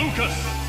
Lucas.